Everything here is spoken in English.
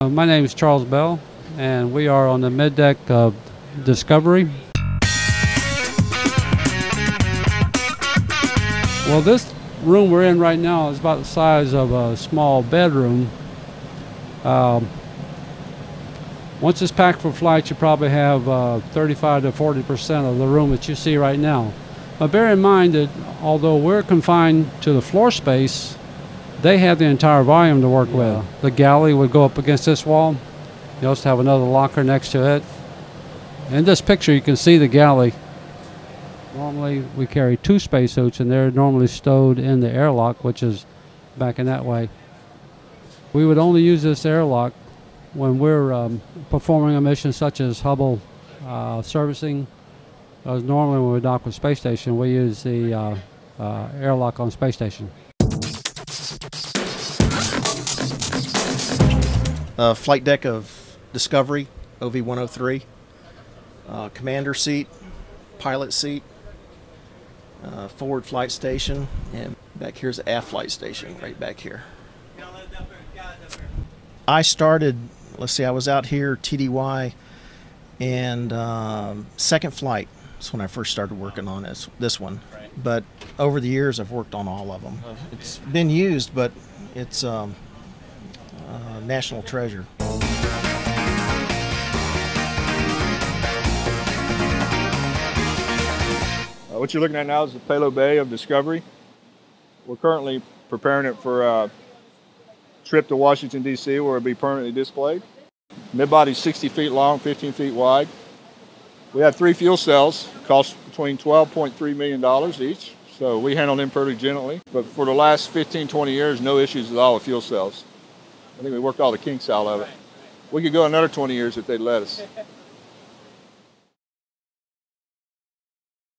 Uh, My name is Charles Bell, and we are on the middeck of Discovery. Well, this room we're in right now is about the size of a small bedroom. Um, once it's packed for flight, you probably have uh, 35 to 40 percent of the room that you see right now. But bear in mind that although we're confined to the floor space, they have the entire volume to work with. The galley would go up against this wall. You also have another locker next to it. In this picture, you can see the galley. Normally, we carry two spacesuits, and they're normally stowed in the airlock, which is back in that way. We would only use this airlock when we're um, performing a mission such as Hubble uh, servicing. Because normally, when we dock with space station, we use the uh, uh, airlock on space station. Uh, flight deck of Discovery OV 103, uh, commander seat, pilot seat, uh, forward flight station, and back here's the aft flight station right back here. I started, let's see, I was out here TDY, and um, second flight. That's when I first started working on this this one. But over the years, I've worked on all of them. It's been used, but it's um, uh, national treasure. Uh, what you're looking at now is the payload bay of Discovery. We're currently preparing it for a trip to Washington, D.C., where it'll be permanently displayed. Midbody's 60 feet long, 15 feet wide. We have three fuel cells, cost between $12.3 million each, so we handle them pretty gently. But for the last 15, 20 years, no issues at all with fuel cells. I think we worked all the kinks out of it. We could go another 20 years if they'd let us.